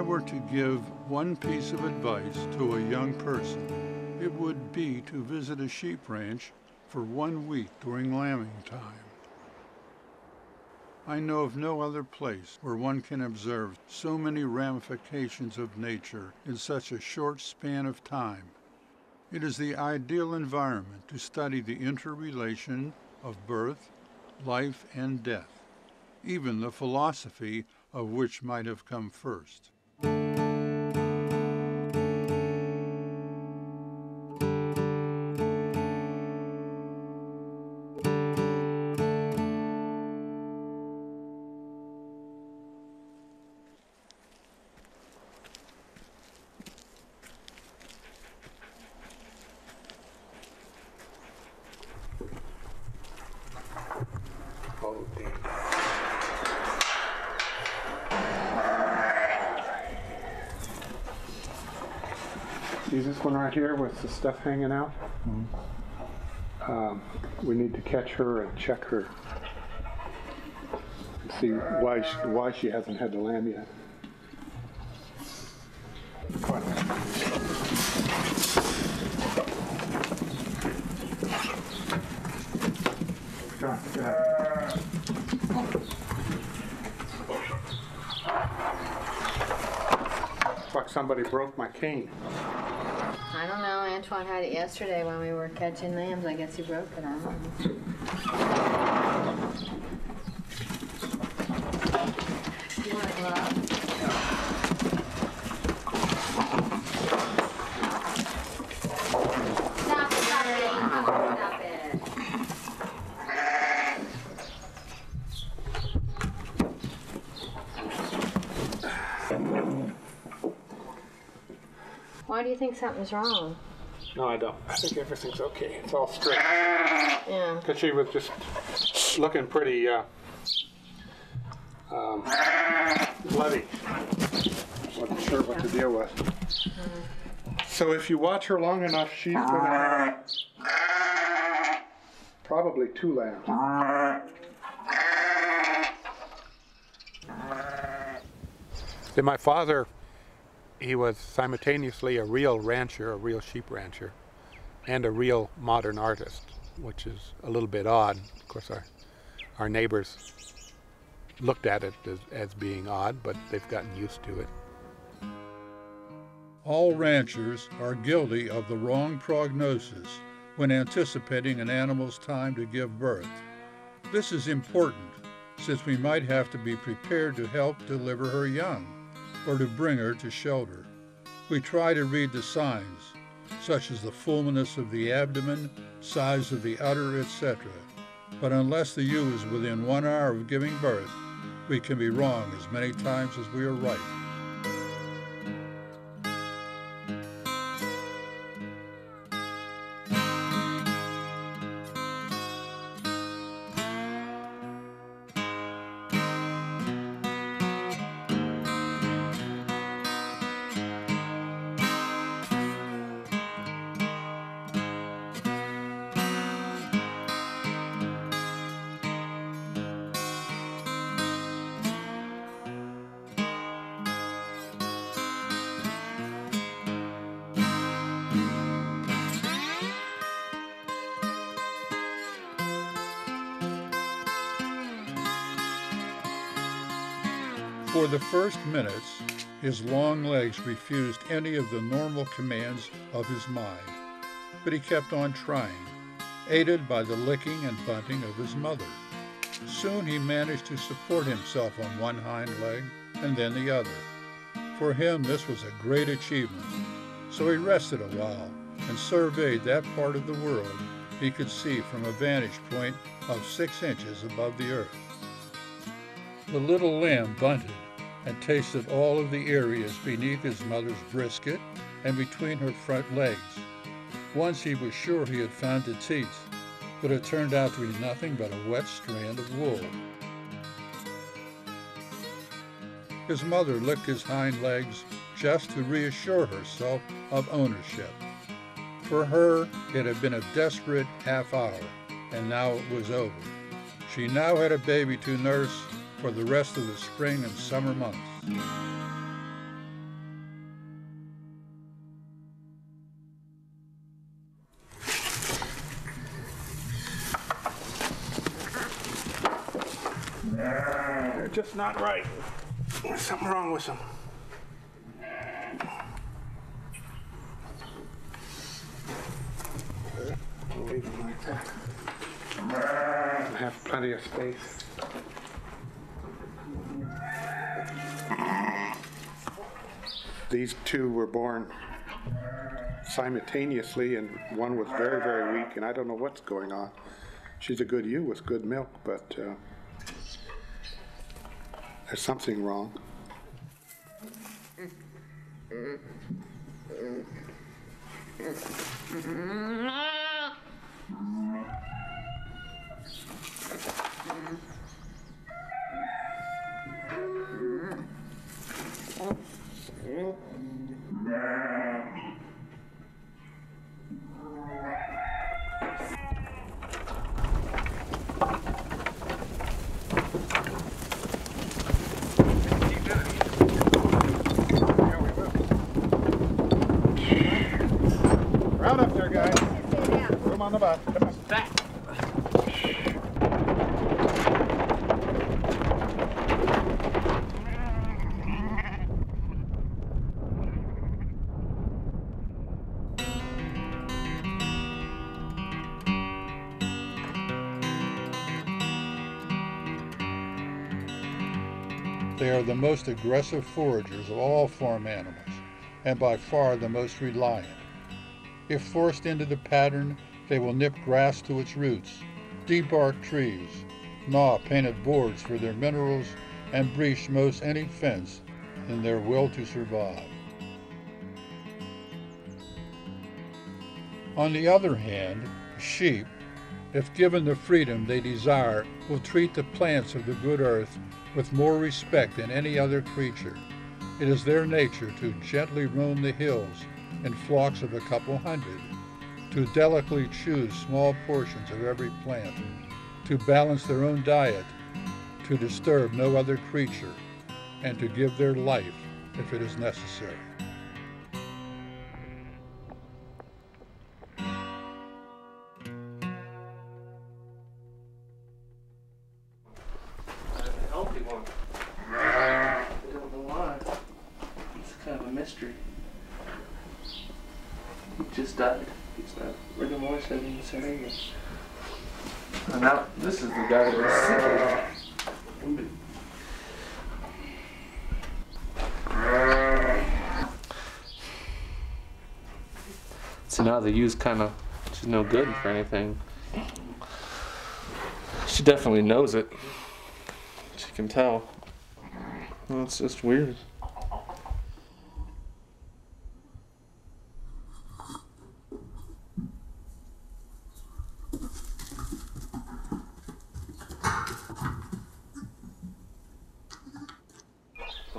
I were to give one piece of advice to a young person, it would be to visit a sheep ranch for one week during lambing time. I know of no other place where one can observe so many ramifications of nature in such a short span of time. It is the ideal environment to study the interrelation of birth, life, and death, even the philosophy of which might have come first. See this one right here with the stuff hanging out? Um, we need to catch her and check her. See why she, why she hasn't had the lamb yet. Come on. Come on, get like somebody broke my cane. I don't know. Antoine had it yesterday when we were catching lambs. I guess he broke it. I don't know. You want a glove? Stop it, stop it. Stop it. Why do you think something's wrong? No, I don't. I think everything's okay. It's all straight. Yeah. Because she was just looking pretty uh, um, bloody. Wasn't sure what the deal was. So if you watch her long enough, she's going to have probably two lambs. See, my father, he was simultaneously a real rancher, a real sheep rancher, and a real modern artist, which is a little bit odd. Of course, our, our neighbors looked at it as, as being odd, but they've gotten used to it. All ranchers are guilty of the wrong prognosis when anticipating an animal's time to give birth. This is important since we might have to be prepared to help deliver her young or to bring her to shelter. We try to read the signs, such as the fullness of the abdomen, size of the udder, etc. But unless the ewe is within one hour of giving birth, we can be wrong as many times as we are right. For the first minutes, his long legs refused any of the normal commands of his mind, but he kept on trying, aided by the licking and bunting of his mother. Soon he managed to support himself on one hind leg and then the other. For him, this was a great achievement, so he rested a while and surveyed that part of the world he could see from a vantage point of six inches above the earth. The little lamb bunted and tasted all of the areas beneath his mother's brisket and between her front legs. Once he was sure he had found its teeth, but it turned out to be nothing but a wet strand of wool. His mother licked his hind legs just to reassure herself of ownership. For her, it had been a desperate half hour, and now it was over. She now had a baby to nurse for the rest of the spring and summer months. They're just not right. There's something wrong with them. Leave them like that. I have plenty of space. These two were born simultaneously, and one was very, very weak, and I don't know what's going on. She's a good ewe with good milk, but uh, there's something wrong. Round They are the most aggressive foragers of all farm animals, and by far the most reliant. If forced into the pattern, they will nip grass to its roots, debark trees, gnaw painted boards for their minerals, and breach most any fence in their will to survive. On the other hand, sheep, if given the freedom they desire, will treat the plants of the good earth with more respect than any other creature. It is their nature to gently roam the hills in flocks of a couple hundred, to delicately choose small portions of every plant, to balance their own diet, to disturb no other creature, and to give their life if it is necessary. Died. He's not rigor mortis in this area. And now, this is the guy that was sick. So now the ewes kind of, she's no good for anything. She definitely knows it. She can tell. Well, it's just weird.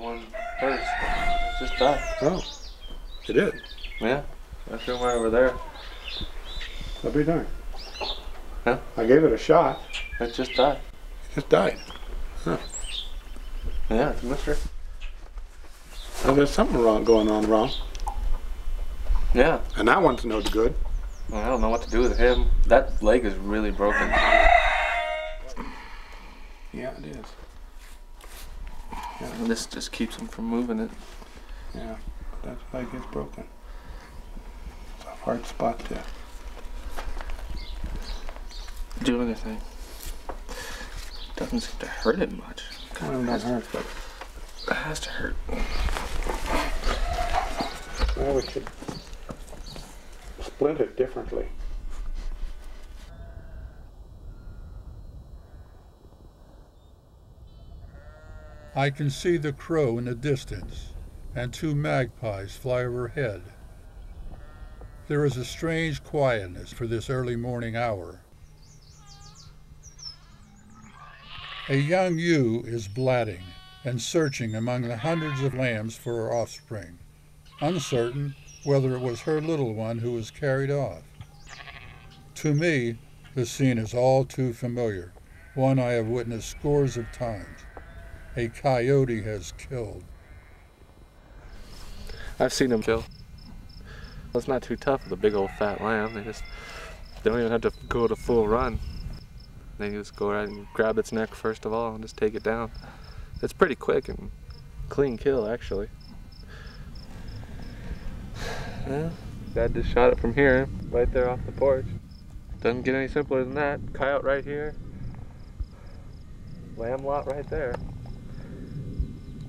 One first just died. Oh, it did? Yeah, that's the one over there. I'll be darned. Huh? I gave it a shot. It just died. It just died. Huh. Yeah, it's a mystery. Well, there's something wrong going on wrong. Yeah, And that one's no good. I don't know what to do with him. That leg is really broken. Yeah, it is. And this just keeps him from moving it. Yeah, that leg is broken. It's a hard spot to. Do anything. Doesn't seem to hurt it much. Kind well, of not hurt, but It has to hurt. well, we could splint it differently. I can see the crow in the distance, and two magpies fly overhead. There is a strange quietness for this early morning hour. A young ewe is blatting and searching among the hundreds of lambs for her offspring, uncertain whether it was her little one who was carried off. To me, the scene is all too familiar, one I have witnessed scores of times. A coyote has killed. I've seen him kill. It's not too tough with a big old fat lamb. They just they don't even have to go to full run. They just go right and grab its neck first of all and just take it down. it's pretty quick and clean kill actually. Yeah, Dad just shot it from here, right there off the porch. Doesn't get any simpler than that. Coyote right here. Lamb lot right there.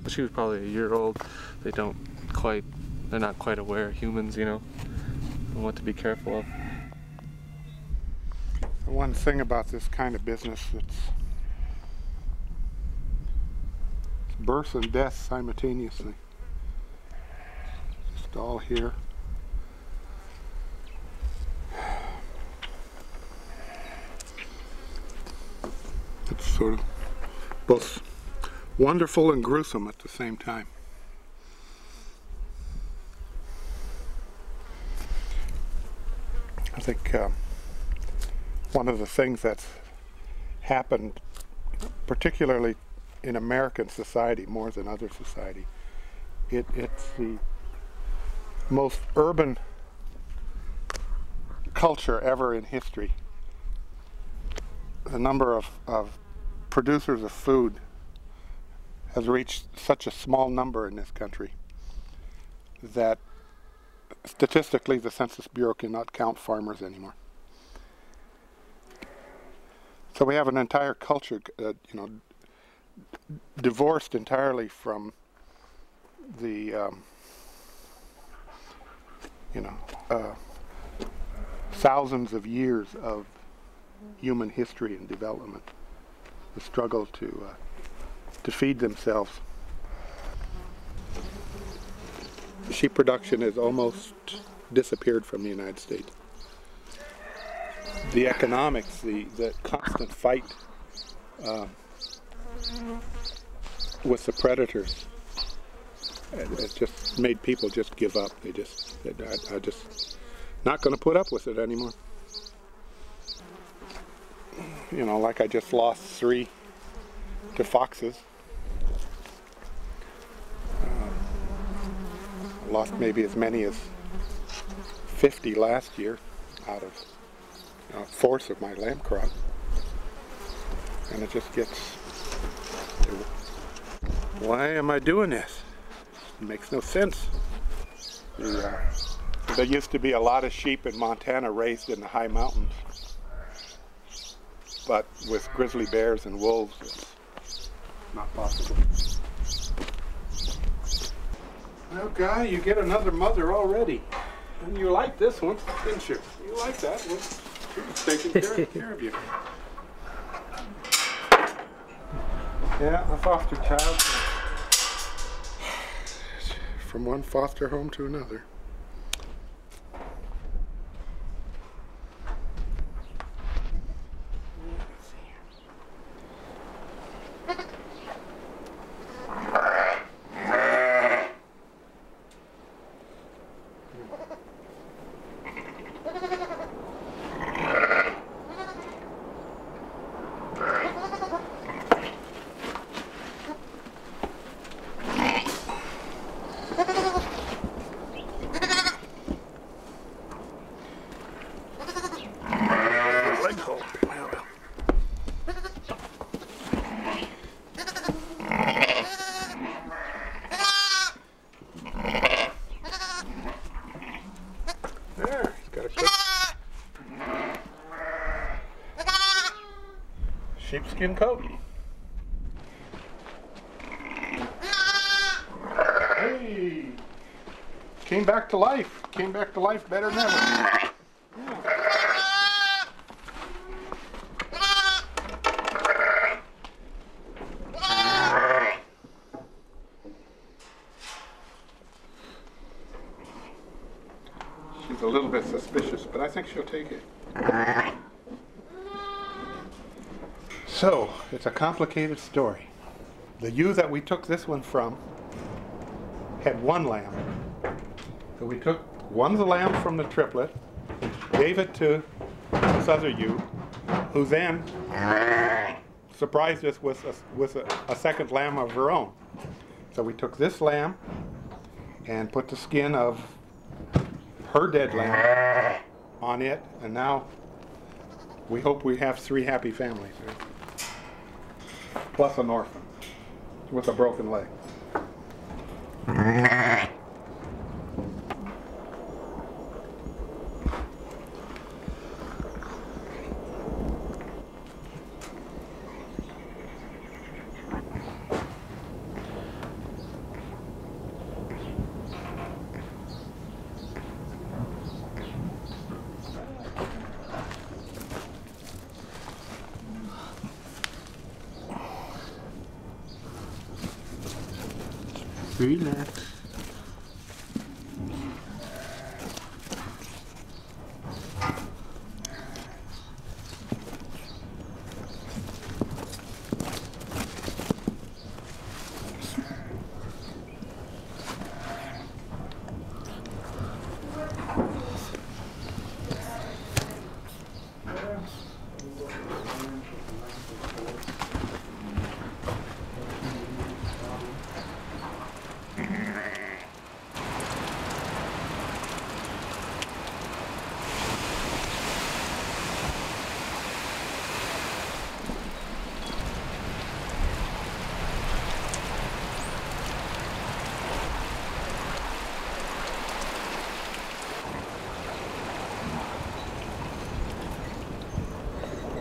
She was probably a year old. They don't quite, they're not quite aware, humans, you know, and what to be careful of. The one thing about this kind of business that's birth and death simultaneously. Just all here. It's sort of both wonderful and gruesome at the same time. I think uh, one of the things that's happened, particularly in American society more than other society, it, it's the most urban culture ever in history. The number of, of producers of food has reached such a small number in this country that statistically the Census Bureau cannot count farmers anymore. So we have an entire culture, uh, you know, divorced entirely from the, um, you know, uh, thousands of years of human history and development, the struggle to uh, to feed themselves. Sheep production has almost disappeared from the United States. The economics, the, the constant fight uh, with the predators, it, just made people just give up. They just, I, I just not going to put up with it anymore. You know, like I just lost three to foxes. Lost maybe as many as 50 last year out of a fourth of my lamb crop. And it just gets, why am I doing this? It makes no sense. The, uh, there used to be a lot of sheep in Montana raised in the high mountains. But with grizzly bears and wolves, it's not possible. Well, Guy, you get another mother already. And you like this one, didn't you? You like that one. She was taking care, care of you. Yeah, a foster child. From one foster home to another. Sheepskin coat. Hey! Came back to life. Came back to life better than ever. She's a little bit suspicious, but I think she'll take it. So, it's a complicated story. The ewe that we took this one from had one lamb. So we took one of the lambs from the triplet, gave it to this other ewe, who then surprised us with a, with a, a second lamb of her own. So we took this lamb and put the skin of her dead lamb on it, and now we hope we have three happy families. Plus an orphan. with a broken leg. Relax.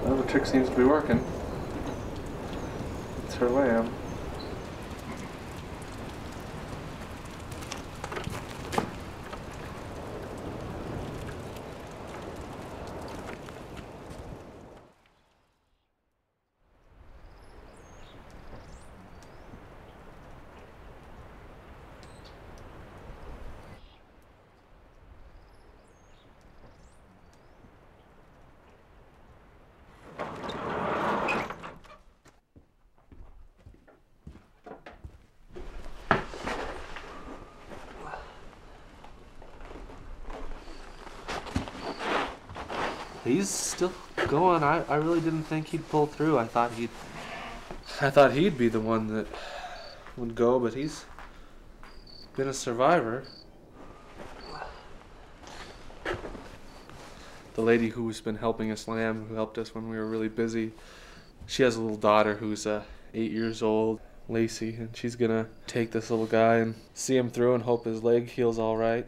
Well, the trick seems to be working. It's her lamb. He's still going. I, I really didn't think he'd pull through. I thought he'd I thought he'd be the one that would go, but he's been a survivor. The lady who's been helping us lamb, who helped us when we were really busy, she has a little daughter who's uh, eight years old, Lacey, and she's gonna take this little guy and see him through and hope his leg heals all right.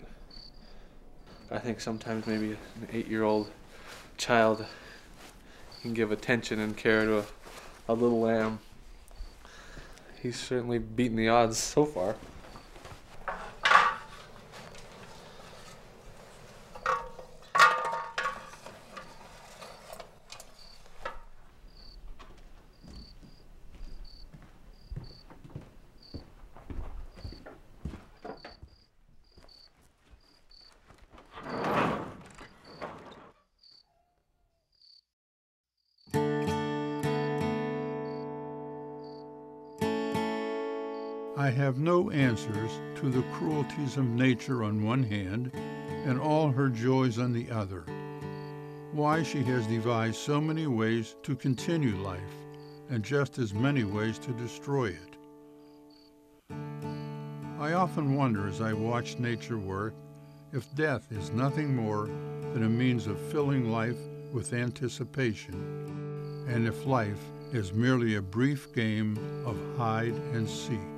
I think sometimes maybe an eight-year-old child can give attention and care to a, a little lamb. He's certainly beaten the odds so far. I have no answers to the cruelties of nature on one hand and all her joys on the other. Why she has devised so many ways to continue life and just as many ways to destroy it. I often wonder as I watch nature work if death is nothing more than a means of filling life with anticipation, and if life is merely a brief game of hide and seek.